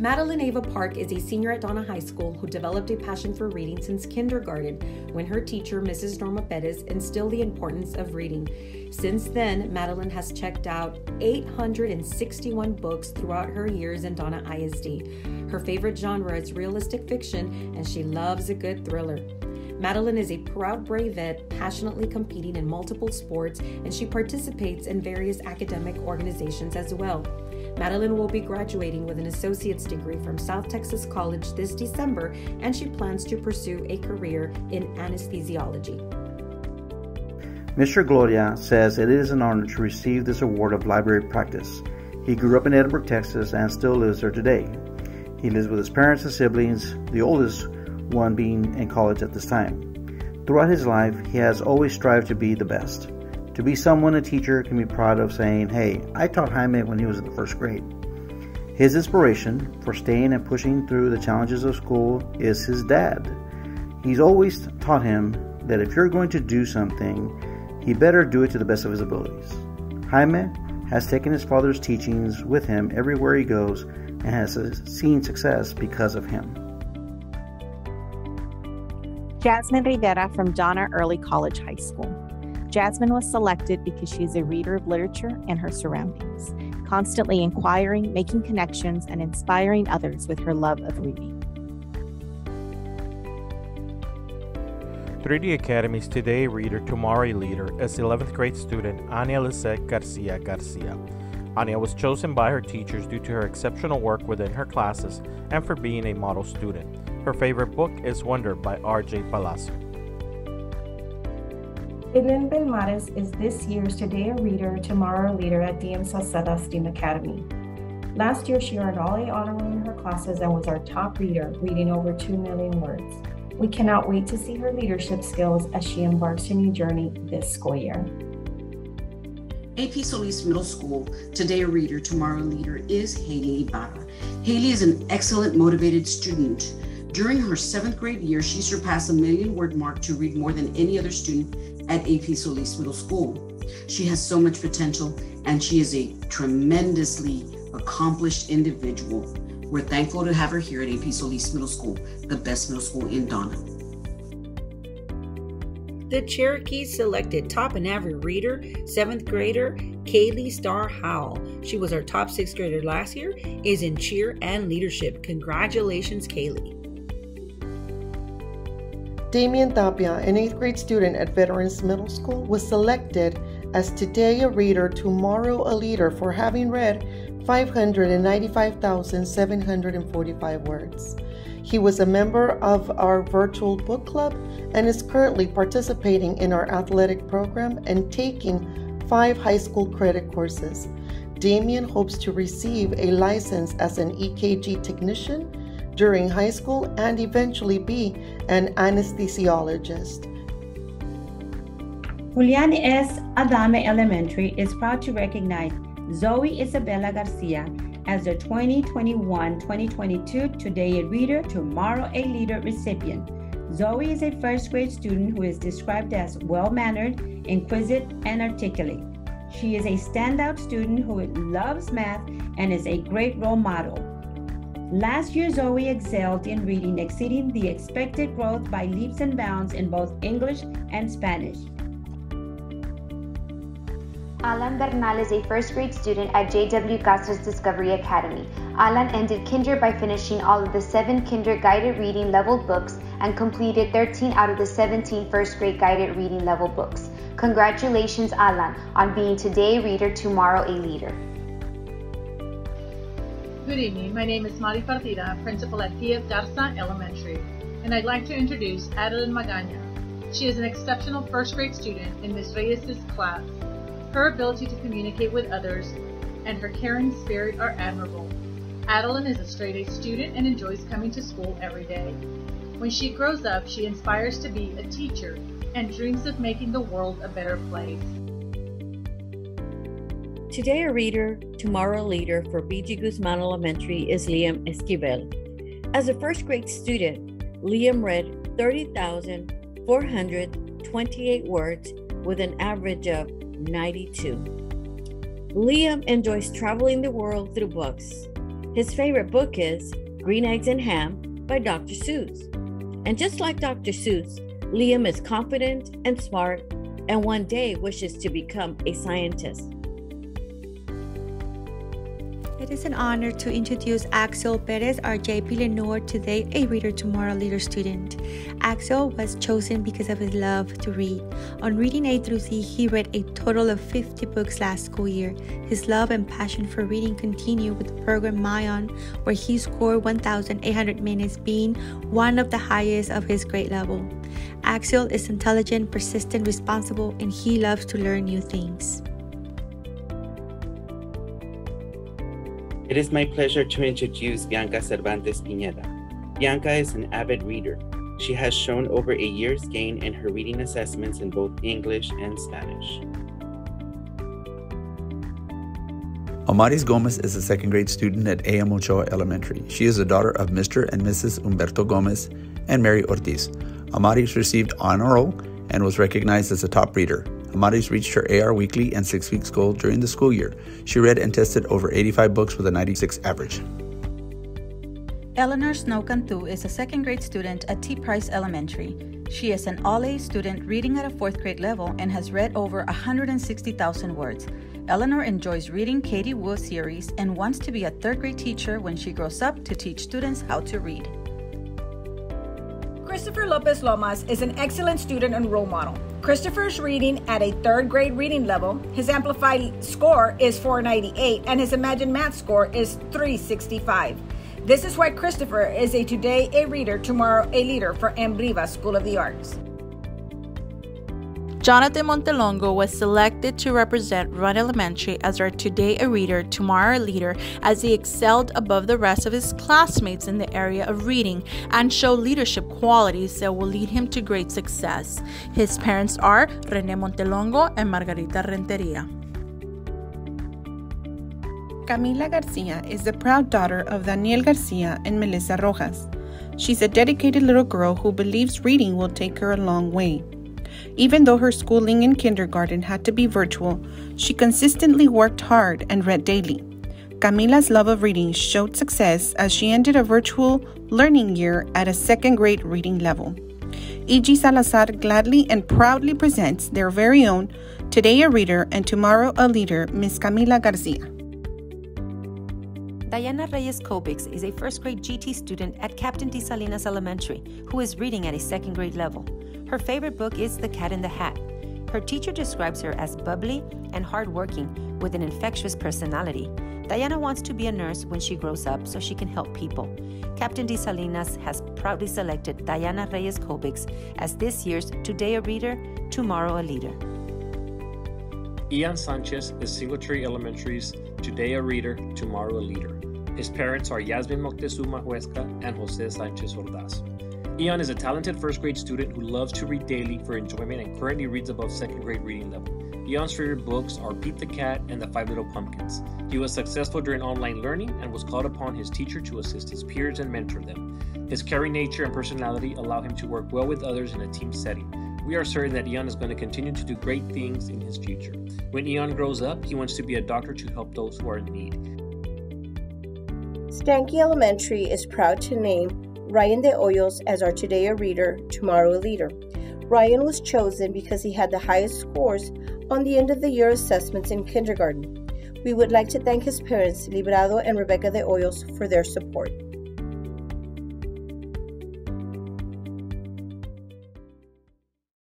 Madeline Ava Park is a senior at Donna High School who developed a passion for reading since kindergarten when her teacher, Mrs. Norma Perez, instilled the importance of reading. Since then, Madeline has checked out 861 books throughout her years in Donna ISD. Her favorite genre is realistic fiction, and she loves a good thriller. Madeline is a proud Bravette, passionately competing in multiple sports, and she participates in various academic organizations as well. Madeline will be graduating with an associate's degree from South Texas College this December, and she plans to pursue a career in anesthesiology. Mr. Gloria says it is an honor to receive this award of library practice. He grew up in Edinburg, Texas, and still lives there today. He lives with his parents and siblings, the oldest one being in college at this time. Throughout his life, he has always strived to be the best. To be someone a teacher can be proud of saying, Hey, I taught Jaime when he was in the first grade. His inspiration for staying and pushing through the challenges of school is his dad. He's always taught him that if you're going to do something, he better do it to the best of his abilities. Jaime has taken his father's teachings with him everywhere he goes and has seen success because of him. Jasmine Rivera from Donna Early College High School. Jasmine was selected because she is a reader of literature and her surroundings, constantly inquiring, making connections, and inspiring others with her love of reading. 3D Academy's Today Reader, Tomorrow Leader is 11th grade student Ania Lisette Garcia Garcia. Ania was chosen by her teachers due to her exceptional work within her classes and for being a model student. Her favorite book is Wonder by R.J. Palacio. Aileen Belmares is this year's Today a Reader, Tomorrow a Leader at DM Sauceda STEAM Academy. Last year, she earned all A honor in her classes and was our top reader, reading over 2 million words. We cannot wait to see her leadership skills as she embarks her new journey this school year. AP Solis Middle School, Today a Reader, Tomorrow a Leader is Haley Ibarra. Haley is an excellent, motivated student. During her seventh grade year, she surpassed a million word mark to read more than any other student at AP Solis Middle School. She has so much potential and she is a tremendously accomplished individual. We're thankful to have her here at AP Solis Middle School, the best middle school in Donna. The Cherokee selected top and average reader, seventh grader Kaylee Starr Howell. She was our top sixth grader last year, is in cheer and leadership. Congratulations, Kaylee. Damian Tapia, an 8th grade student at Veterans Middle School, was selected as today a reader, tomorrow a leader for having read 595,745 words. He was a member of our virtual book club and is currently participating in our athletic program and taking five high school credit courses. Damien hopes to receive a license as an EKG technician during high school and eventually be an anesthesiologist. Julian S. Adame Elementary is proud to recognize Zoe Isabella Garcia as the 2021-2022 Today a Reader, Tomorrow a Leader recipient. Zoe is a first grade student who is described as well-mannered, inquisitive, and articulate. She is a standout student who loves math and is a great role model. Last year, Zoe excelled in reading, exceeding the expected growth by leaps and bounds in both English and Spanish. Alan Bernal is a first grade student at J.W. Castro's Discovery Academy. Alan ended kinder by finishing all of the seven kinder guided reading level books and completed 13 out of the 17 first grade guided reading level books. Congratulations, Alan, on being today a reader, tomorrow a leader. Good evening. My name is Mari Partida, principal at P.F. Garza Elementary, and I'd like to introduce Adeline Magana. She is an exceptional first grade student in Ms. Reyes' class. Her ability to communicate with others and her caring spirit are admirable. Adeline is a straight A student and enjoys coming to school every day. When she grows up, she inspires to be a teacher and dreams of making the world a better place. Today a reader, tomorrow a leader for BG Guzman Elementary is Liam Esquivel. As a first grade student, Liam read 30,428 words with an average of 92. Liam enjoys traveling the world through books. His favorite book is Green Eggs and Ham by Dr. Seuss. And just like Dr. Seuss, Liam is confident and smart and one day wishes to become a scientist. It is an honor to introduce Axel Perez RJ Villeneuve today, a Reader Tomorrow Leader student. Axel was chosen because of his love to read. On Reading A through Z, he read a total of 50 books last school year. His love and passion for reading continue with the program myON, where he scored 1,800 minutes, being one of the highest of his grade level. Axel is intelligent, persistent, responsible, and he loves to learn new things. It is my pleasure to introduce Bianca Cervantes Pineda. Bianca is an avid reader. She has shown over a year's gain in her reading assessments in both English and Spanish. Amaris Gomez is a second grade student at A.M. Ochoa Elementary. She is the daughter of Mr. and Mrs. Humberto Gomez and Mary Ortiz. Amaris received honor roll and was recognized as a top reader. Amaris reached her AR weekly and six weeks goal during the school year. She read and tested over 85 books with a 96 average. Eleanor Snow Cantu is a second grade student at T. Price Elementary. She is an all A student reading at a fourth grade level and has read over 160,000 words. Eleanor enjoys reading Katie Woo series and wants to be a third grade teacher when she grows up to teach students how to read. Christopher Lopez Lomas is an excellent student and role model. Christopher is reading at a third grade reading level. His amplified score is 498 and his imagined math score is 365. This is why Christopher is a today a reader, tomorrow a leader for Embreeva School of the Arts. Jonathan Montelongo was selected to represent Runn Elementary as our Today a Reader, Tomorrow a Leader, as he excelled above the rest of his classmates in the area of reading and showed leadership qualities that will lead him to great success. His parents are Rene Montelongo and Margarita Renteria. Camila Garcia is the proud daughter of Daniel Garcia and Melissa Rojas. She's a dedicated little girl who believes reading will take her a long way. Even though her schooling in kindergarten had to be virtual, she consistently worked hard and read daily. Camila's love of reading showed success as she ended a virtual learning year at a second grade reading level. E.G. Salazar gladly and proudly presents their very own Today a Reader and Tomorrow a Leader, Miss Camila Garcia. Diana Reyes Kobix is a first grade GT student at Captain D. Salinas Elementary who is reading at a second grade level. Her favorite book is The Cat in the Hat. Her teacher describes her as bubbly and hardworking with an infectious personality. Diana wants to be a nurse when she grows up so she can help people. Captain D. Salinas has proudly selected Diana Reyes Kobix as this year's Today a Reader, Tomorrow a Leader. Ian Sanchez is Singleterry Elementary's Today a Reader, Tomorrow a Leader. His parents are Yasmin Moctezuma Huesca and Jose Sanchez Ordaz. Ian is a talented first grade student who loves to read daily for enjoyment and currently reads above second grade reading level. Ian's favorite books are Pete the Cat and The Five Little Pumpkins. He was successful during online learning and was called upon his teacher to assist his peers and mentor them. His caring nature and personality allow him to work well with others in a team setting. We are certain that Ian is going to continue to do great things in his future. When Ian grows up, he wants to be a doctor to help those who are in need. Stainke Elementary is proud to name Ryan De Hoyos as our today a reader, tomorrow a leader. Ryan was chosen because he had the highest scores on the end of the year assessments in kindergarten. We would like to thank his parents, Librado and Rebecca De Hoyos, for their support.